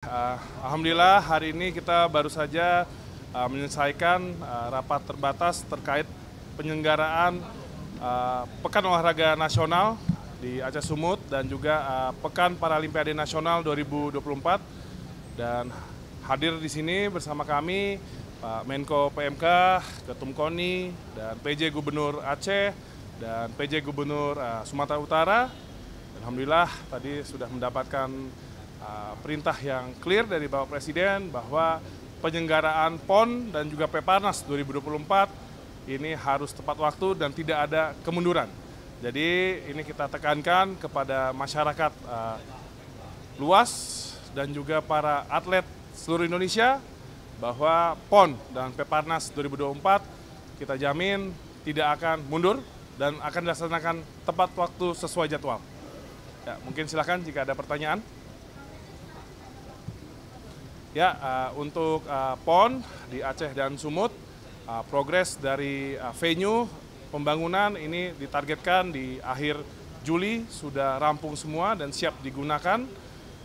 Uh, Alhamdulillah hari ini kita baru saja uh, menyelesaikan uh, rapat terbatas terkait penyelenggaraan uh, Pekan Olahraga Nasional di Aceh Sumut dan juga uh, Pekan Paralimpiade Nasional 2024 dan hadir di sini bersama kami Pak Menko PMK, Ketum KONI, dan PJ Gubernur Aceh dan PJ Gubernur uh, Sumatera Utara. Alhamdulillah tadi sudah mendapatkan uh, perintah yang clear dari Bapak Presiden bahwa penyelenggaraan PON dan juga Peparnas 2024 ini harus tepat waktu dan tidak ada kemunduran. Jadi ini kita tekankan kepada masyarakat uh, luas dan juga para atlet seluruh Indonesia bahwa PON dan Peparnas 2024 kita jamin tidak akan mundur dan akan dilaksanakan tepat waktu sesuai jadwal. Ya, mungkin silakan jika ada pertanyaan. Ya, uh, untuk uh, PON di Aceh dan Sumut, uh, progres dari uh, venue pembangunan ini ditargetkan di akhir Juli sudah rampung semua dan siap digunakan.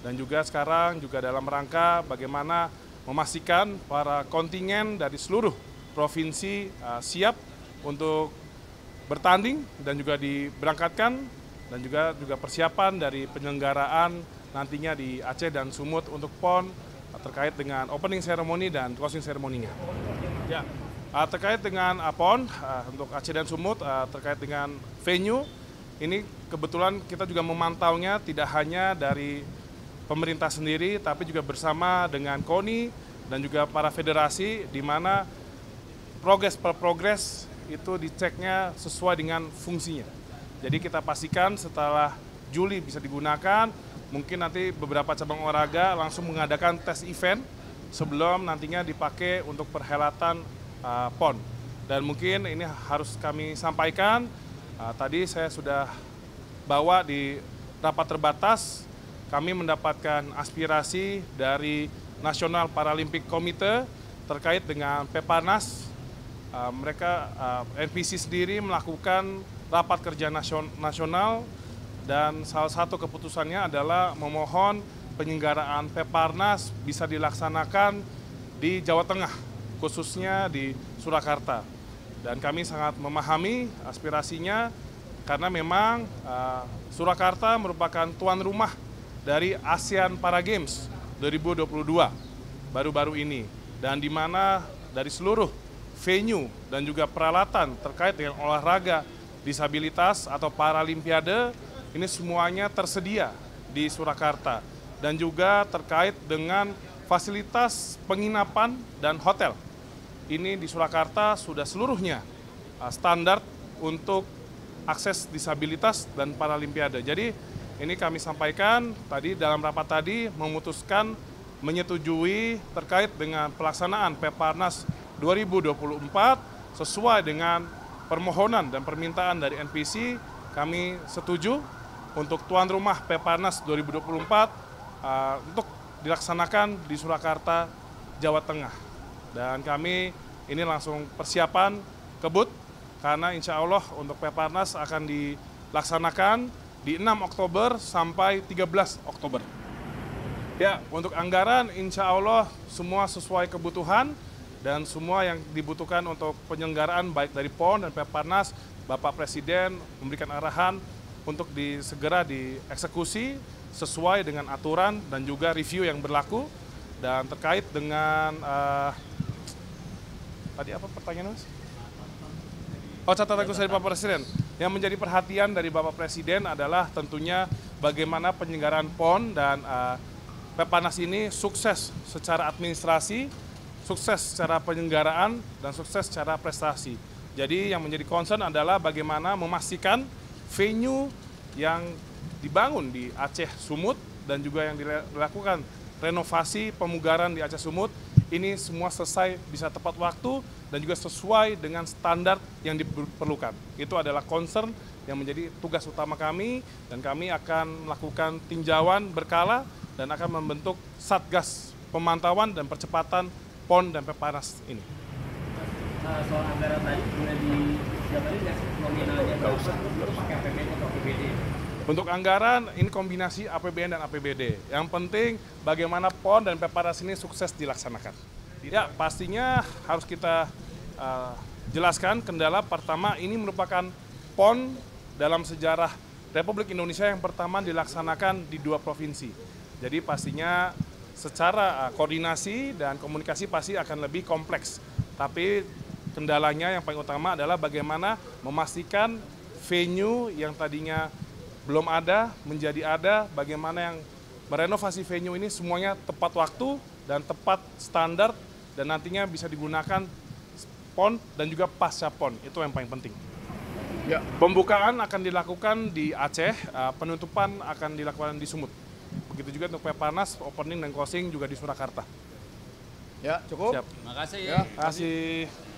Dan juga sekarang juga dalam rangka bagaimana memastikan para kontingen dari seluruh provinsi uh, siap untuk bertanding dan juga diberangkatkan dan juga juga persiapan dari penyelenggaraan nantinya di Aceh dan Sumut untuk PON terkait dengan opening ceremony dan closing ceremony-nya. Ya, uh, terkait dengan uh, PON uh, untuk Aceh dan Sumut uh, terkait dengan venue ini kebetulan kita juga memantaunya tidak hanya dari pemerintah sendiri tapi juga bersama dengan KONI dan juga para federasi di mana progres per progres itu diceknya sesuai dengan fungsinya. Jadi kita pastikan setelah Juli bisa digunakan, mungkin nanti beberapa cabang olahraga langsung mengadakan tes event sebelum nantinya dipakai untuk perhelatan uh, PON. Dan mungkin ini harus kami sampaikan, uh, tadi saya sudah bawa di rapat terbatas, kami mendapatkan aspirasi dari National Paralympic Committee terkait dengan Peparnas. Uh, mereka uh, NPC sendiri melakukan rapat kerja nasional dan salah satu keputusannya adalah memohon penyelenggaraan Peparnas bisa dilaksanakan di Jawa Tengah, khususnya di Surakarta. Dan kami sangat memahami aspirasinya karena memang uh, Surakarta merupakan tuan rumah dari ASEAN Para Games 2022 baru-baru ini dan di mana dari seluruh venue dan juga peralatan terkait dengan olahraga disabilitas atau paralimpiade ini semuanya tersedia di Surakarta dan juga terkait dengan fasilitas penginapan dan hotel. Ini di Surakarta sudah seluruhnya uh, standar untuk akses disabilitas dan paralimpiade. Jadi ini kami sampaikan tadi dalam rapat tadi memutuskan menyetujui terkait dengan pelaksanaan Peparnas 2024 sesuai dengan permohonan dan permintaan dari NPC kami setuju untuk tuan rumah Peparnas 2024 uh, untuk dilaksanakan di Surakarta, Jawa Tengah. Dan kami ini langsung persiapan kebut karena insya Allah untuk Peparnas akan dilaksanakan di 6 Oktober sampai 13 Oktober. Ya, untuk anggaran insya Allah semua sesuai kebutuhan dan semua yang dibutuhkan untuk penyelenggaraan baik dari PON dan Peparnas, Bapak Presiden memberikan arahan untuk disegera dieksekusi sesuai dengan aturan dan juga review yang berlaku dan terkait dengan uh, tadi apa pertanyaan mas? Oh catatan khusus dari Bapak Presiden. Yang menjadi perhatian dari Bapak Presiden adalah tentunya bagaimana penyelenggaraan PON dan uh, Pepanas ini sukses secara administrasi, sukses secara penyelenggaraan, dan sukses secara prestasi. Jadi yang menjadi concern adalah bagaimana memastikan venue yang dibangun di Aceh Sumut dan juga yang dilakukan renovasi pemugaran di Aceh Sumut ini semua selesai bisa tepat waktu dan juga sesuai dengan standar yang diperlukan. Itu adalah concern yang menjadi tugas utama kami dan kami akan melakukan tinjauan berkala dan akan membentuk satgas pemantauan dan percepatan PON dan Pepanas ini. Nah, soal anggaran tadi di siapa ini nominalnya berapa? Pakai APBD atau APBD? Untuk anggaran, ini kombinasi APBN dan APBD. Yang penting bagaimana PON dan Peparas ini sukses dilaksanakan. Ya, pastinya harus kita uh, jelaskan kendala pertama ini merupakan PON dalam sejarah Republik Indonesia yang pertama dilaksanakan di dua provinsi. Jadi pastinya secara uh, koordinasi dan komunikasi pasti akan lebih kompleks. Tapi kendalanya yang paling utama adalah bagaimana memastikan venue yang tadinya belum ada menjadi ada, bagaimana yang merenovasi venue ini semuanya tepat waktu dan tepat standar dan nantinya bisa digunakan PON dan juga pasca PON. Itu yang paling penting. Ya. Pembukaan akan dilakukan di Aceh, uh, penutupan akan dilakukan di Sumut. Begitu juga untuk Pepanas, opening dan closing juga di Surakarta. Ya, cukup. Siap. Terima kasih. Ya. Terima kasih.